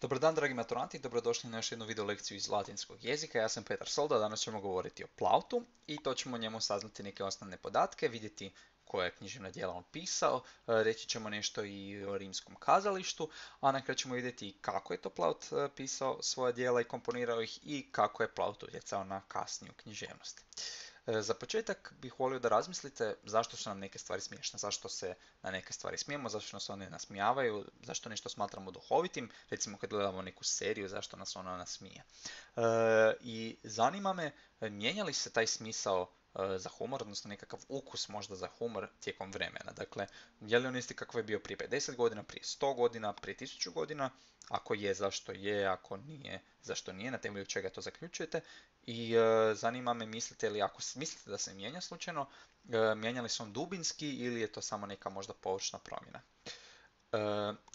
Dobar dan dragi maturanti, dobrodošli na još jednu video lekciju iz latinskog jezika. Ja sam Petar Solda, danas ćemo govoriti o Plautu i to ćemo njemu saznati neke osnovne podatke, vidjeti koje književna djela on pisao, e, reći ćemo nešto i o rimskom kazalištu, a na ćemo vidjeti kako je to Plaut e, pisao svoja djela i komponirao ih i kako je Plaut utjecao na kasniju književnost. E, za početak bih volio da razmislite zašto su nam neke stvari smiješne, zašto se na neke stvari smijemo, zašto nas one nasmijavaju, zašto nešto smatramo duhovitim, recimo kad gledamo neku seriju, zašto nas ona nasmije. E, I zanima me, mijenja li se taj smisao za humor, odnosno nekakav ukus možda za humor tijekom vremena. Dakle, je li on isti kakav je bio prije 50 godina, prije 100 godina, prije 1000 godina, ako je, zašto je, ako nije, zašto nije, na temelju čega to zaključujete. I e, zanima me, mislite li, ako mislite da se mijenja slučajno, e, mijenja li se on dubinski ili je to samo neka možda površna promjena? E,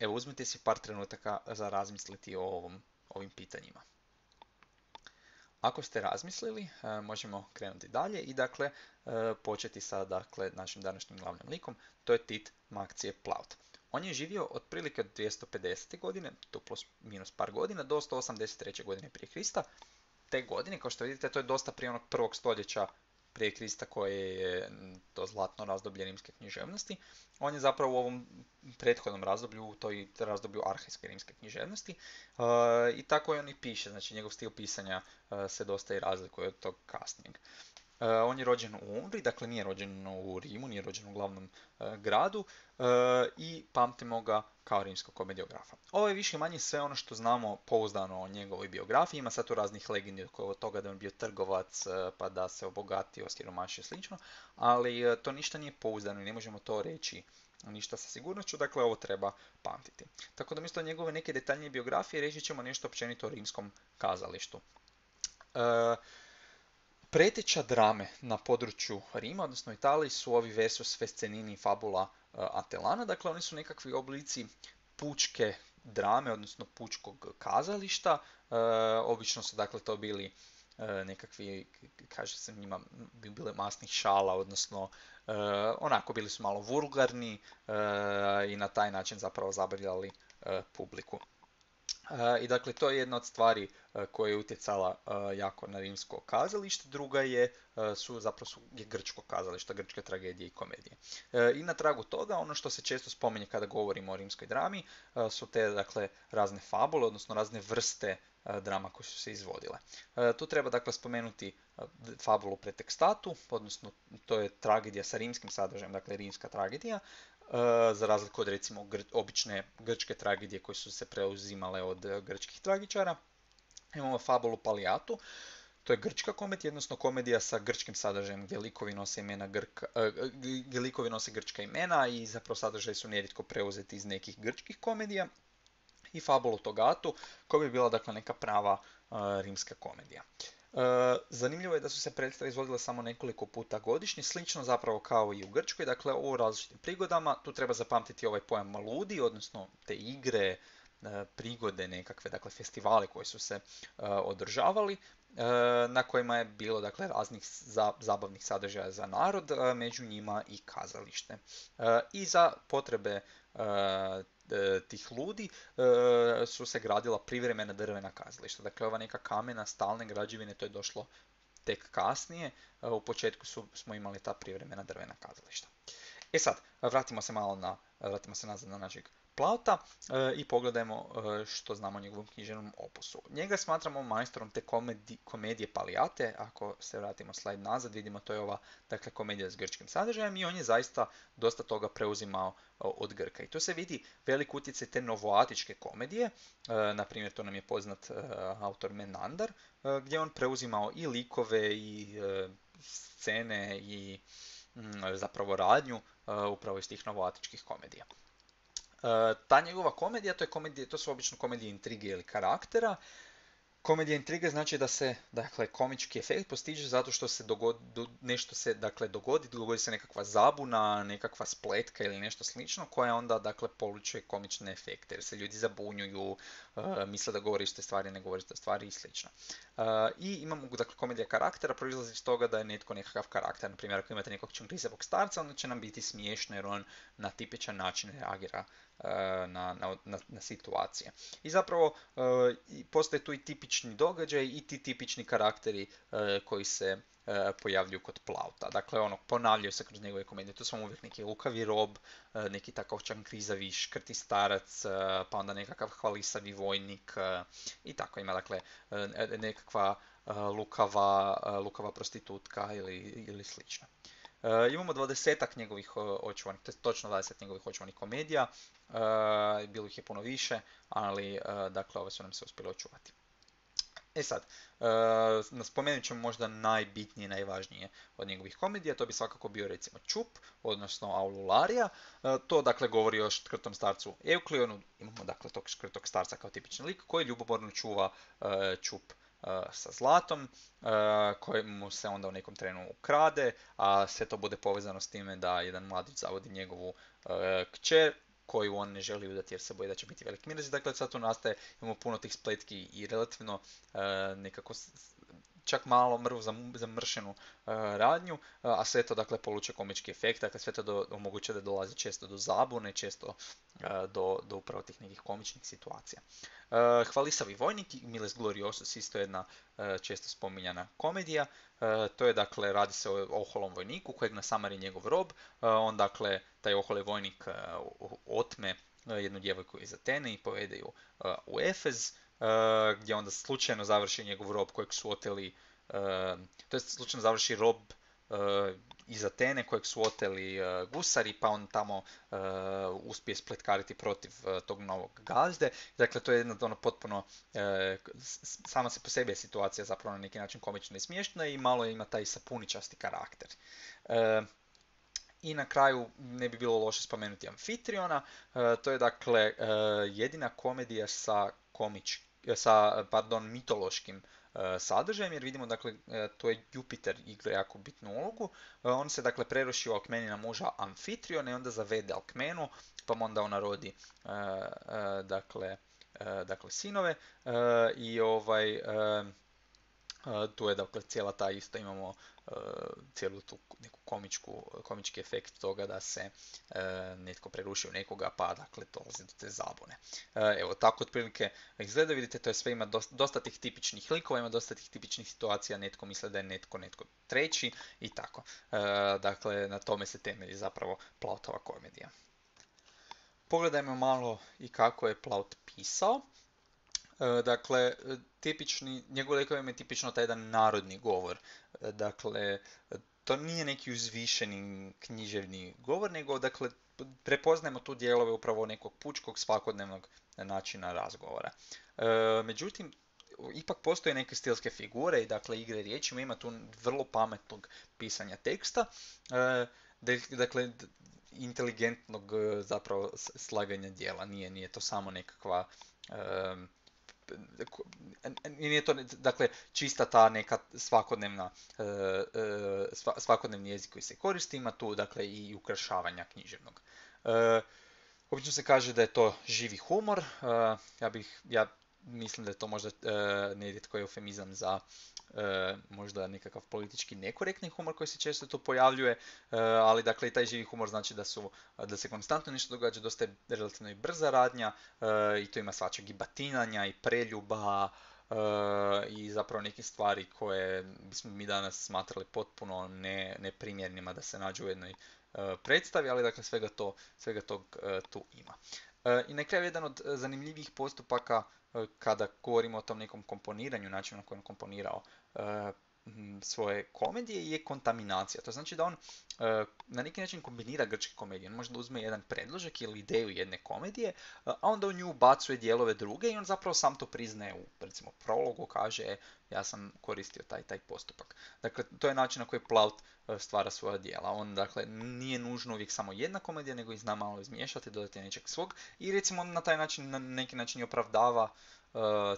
evo, uzmite si par trenutaka za razmisliti o ovom, ovim pitanjima. Ako ste razmislili, možemo krenuti dalje i dakle početi sa dakle, našim današnjim glavnim likom, to je Tit Makcije Plaut. On je živio otprilike od 250. godine, tu plus minus par godina, do 183. godine prije Krista. Te godine, kao što vidite, to je dosta prije onog prvog stoljeća prije Krista koje je to zlatno razdoblje rimske književnosti. On je zapravo u ovom prethodnom razdoblju, u toj razdoblju arhajske rimske književnosti uh, i tako je on i piše, znači njegov stil pisanja uh, se dosta i razlikuje od tog kasnijeg. E, on je rođen u Umbri, dakle nije rođen u Rimu, nije rođen u glavnom e, gradu e, i pamtimo ga kao rimskog komediografa. Ovo je više manje sve ono što znamo pouzdano o njegovoj biografiji. Ima sad tu raznih legendi oko toga da je bio trgovac, pa da se obogatio, siromašio i slično, ali to ništa nije pouzdano i ne možemo to reći ništa sa sigurnošću, dakle ovo treba pamtiti. Tako da umjesto njegove neke detaljnije biografije reći ćemo nešto općenito o rimskom kazalištu. Preteća drame na području Rima, odnosno Italiji, su ovi Vesus, Fescenini i Fabula e, Atelana. Dakle, oni su nekakvi oblici pučke drame, odnosno pučkog kazališta. E, obično su dakle to bili e, nekakvi, kaže se njima, bi bile masnih šala, odnosno onako bili su malo vulgarni i na taj način zapravo zabavljali publiku. I dakle, to je jedna od stvari koja je utjecala jako na rimsko kazalište. Druga je, su zapravo su, je grčko kazalište, grčke tragedije i komedije. I na tragu toga, ono što se često spominje kada govorimo o rimskoj drami, su te dakle, razne fabule, odnosno razne vrste drama koje su se izvodile. Tu treba dakle spomenuti fabulu pretekstatu, odnosno to je tragedija sa rimskim sadržajem, dakle rimska tragedija, E, za razliku od recimo obične grčke tragedije koje su se preuzimale od e, grčkih tragičara. Imamo fabulu Palijatu, to je grčka komedija, odnosno komedija sa grčkim sadržajem gdje nose, imena Grka, e, gdje nose grčka imena i zapravo sadržaj su nerijetko preuzeti iz nekih grčkih komedija. I fabulu Togatu koja bi bila dakle neka prava rimska komedija. E, zanimljivo je da su se predstave izvodile samo nekoliko puta godišnje, slično zapravo kao i u Grčkoj, dakle u različitim prigodama. Tu treba zapamtiti ovaj pojam maludi, odnosno te igre, e, prigode nekakve, dakle festivale koji su se e, održavali, na kojima je bilo dakle raznih zabavnih sadržaja za narod, među njima i kazalište. I za potrebe tih ludi e, su se gradila privremena drvena kazališta. Dakle, ova neka kamena, stalne građevine, to je došlo tek kasnije. E, u početku su, smo imali ta privremena drvena kazališta. E sad, vratimo se malo na, vratimo se nazad na našeg Plauta e, i pogledajmo e, što znamo o njegovom književnom opusu. Njega smatramo majstorom te komedije Palijate, ako se vratimo slajd nazad, vidimo to je ova dakle, komedija s grčkim sadržajem i on je zaista dosta toga preuzimao od Grka. I tu se vidi velik utjecaj te novoatičke komedije, e, na primjer to nam je poznat autor Menandar, gdje on preuzimao i likove i scene i mm, zapravo radnju upravo iz tih novoatičkih komedija. E, ta njegova komedija, to, je komedija, to su obično komedije intrige ili karaktera, Komedija intriga znači da se, dakle, komički efekt postiže zato što se dogodi, nešto se, dakle, dogodi, dogodi se nekakva zabuna, nekakva spletka ili nešto slično koja onda, dakle, poluče komične efekte jer se ljudi zabunjuju, uh, misle da govori iste stvari, ne govori iste stvari i slično. Uh, I imamo, dakle, komedija karaktera proizlazi iz toga da je netko nekakav karakter, na primjer, ako imate nekog čunkrisevog starca, onda će nam biti smiješno jer on na tipičan način reagira na, na, na, situacije. I zapravo postoje tu i tipični događaj i ti tipični karakteri koji se pojavljuju kod Plauta. Dakle, ono, ponavljaju se kroz njegove komedije. To su uvijek neki lukavi rob, neki takav čan krizavi škrti starac, pa onda nekakav hvalisavi vojnik i tako ima, dakle, nekakva lukava, lukava prostitutka ili, ili slično. Uh, imamo dvadesetak njegovih očuvanih, to je točno 20 njegovih očuvanih komedija, uh, bilo ih je puno više, ali dakle ove su nam se uspjeli očuvati. E sad, spomenut ćemo možda najbitnije, najvažnije od njegovih komedija, to bi svakako bio recimo Čup, odnosno Aulularija. to dakle govori o škrtom starcu Euklionu, imamo dakle tog škrtog starca kao tipični lik koji ljubomorno čuva Čup sa zlatom, kojemu se onda u nekom trenu ukrade, a sve to bude povezano s time da jedan mladić zavodi njegovu kćer, koju on ne želi udati jer se boji da će biti veliki mirez. Dakle, sad tu nastaje, imamo puno tih spletki i relativno nekako čak malo mrvu zamršenu radnju, a sve to dakle poluče komički efekt, dakle sve to do, omogućuje da dolazi često do zabune, često do, do upravo tih nekih komičnih situacija. Hvalisavi vojnik, Miles Gloriosus, isto jedna često spominjana komedija, to je dakle, radi se o oholom vojniku kojeg nasamari njegov rob, on dakle, taj oholi vojnik otme jednu djevojku iz Atene i povede ju u Efez, Eh, gdje onda slučajno završi njegov rob kojeg su oteli, eh, to je slučajno završi rob eh, iz Atene kojeg su oteli gusari, pa on tamo uspije spletkariti protiv tog novog gazde. Dakle, to je jedna ono potpuno, sama se po sebi je situacija zapravo na neki način komična i smiješna i malo ima taj sapuničasti karakter. I na kraju ne bi bilo loše spomenuti Amfitriona, to je dakle jedina komedija sa komič, sa pardon, mitološkim e, sadržajem, jer vidimo dakle e, to je Jupiter igra jako bitnu ulogu. E, on se dakle preroši u Alkmenina muža Amfitriona i onda zavede Alkmenu, pa onda ona rodi dakle, dakle sinove i ovaj tu je dakle cijela ta isto imamo cijelu tu neku komičku, komički efekt toga da se netko preruši u nekoga pa dakle dolazi do te zabune. Evo tako otprilike izgleda, vidite to je sve ima dosta, tih tipičnih likova, ima dosta tih tipičnih situacija, netko misle da je netko netko treći i tako. Dakle na tome se temelji zapravo Plautova komedija. Pogledajmo malo i kako je Plaut pisao. E, dakle, tipični, njegov je tipično taj jedan narodni govor. E, dakle, to nije neki uzvišeni književni govor, nego dakle, prepoznajemo tu dijelove upravo nekog pučkog svakodnevnog načina razgovora. E, međutim, ipak postoje neke stilske figure i dakle igre riječima, ima tu vrlo pametnog pisanja teksta, dakle inteligentnog zapravo slaganja dijela, nije, nije to samo nekakva nije to, dakle, čista ta neka svakodnevna, e, e, svakodnevni jezik koji se koristi, ima tu, dakle, i ukrašavanja književnog. E, obično se kaže da je to živi humor, ja bih, ja mislim da je to možda nerijetko eufemizam za e, možda nekakav politički nekorektni humor koji se često tu pojavljuje, e, ali dakle i taj živi humor znači da, su, da se konstantno nešto događa, dosta je relativno i brza radnja e, i to ima svačeg i batinanja i preljuba, i zapravo neke stvari koje bismo mi danas smatrali potpuno ne, neprimjernima da se nađu u jednoj predstavi, ali dakle svega, to, svega tog tu ima. I na kraju jedan od zanimljivih postupaka kada govorimo o tom nekom komponiranju, načinu na kojem je komponirao uh, svoje komedije je kontaminacija. To znači da on uh, na neki način kombinira grčke komedije. On možda uzme jedan predložak ili ideju jedne komedije, uh, a onda u nju ubacuje dijelove druge i on zapravo sam to priznaje u recimo prologu, kaže e, ja sam koristio taj taj postupak. Dakle, to je način na koji Plaut stvara svoja dijela. On dakle nije nužno uvijek samo jedna komedija, nego i zna malo izmiješati, dodati nečeg svog i recimo on na taj način, na neki način i opravdava E,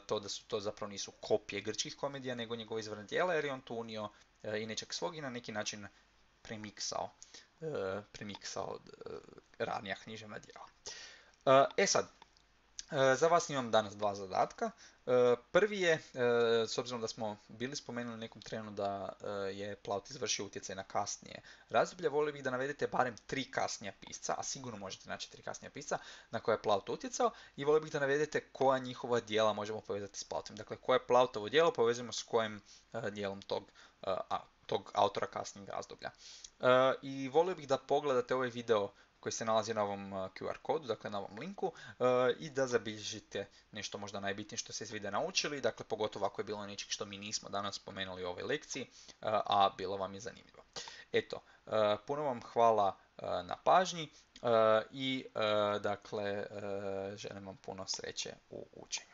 to da su to zapravo nisu kopije grčkih komedija, nego njegove izvorne dijela, jer je on tu unio e, i nečeg svog i na neki način premiksao, e, premiksao ranija književna dijela. E sad, za vas imam danas dva zadatka. E, prvi je, e, s obzirom da smo bili spomenuli nekom trenu da je Plaut izvršio utjecaj na kasnije razdoblje, volio bih da navedete barem tri kasnija pisca, a sigurno možete naći tri kasnija pisca na koje je Plaut utjecao i volio bih da navedete koja njihova dijela možemo povezati s Plautom. Dakle, koje Plautovo dijelo povezujemo s kojim dijelom tog, tog autora kasnijeg razdoblja. I volio bih da pogledate ovaj video koji se nalazi na ovom uh, QR kodu, dakle na ovom linku uh, i da zabilježite nešto možda najbitnije što ste iz videa naučili, dakle pogotovo ako je bilo nečeg što mi nismo danas spomenuli u ovoj lekciji, uh, a bilo vam je zanimljivo. Eto, puno vam hvala na pažnji i dakle želim vam puno sreće u učenju.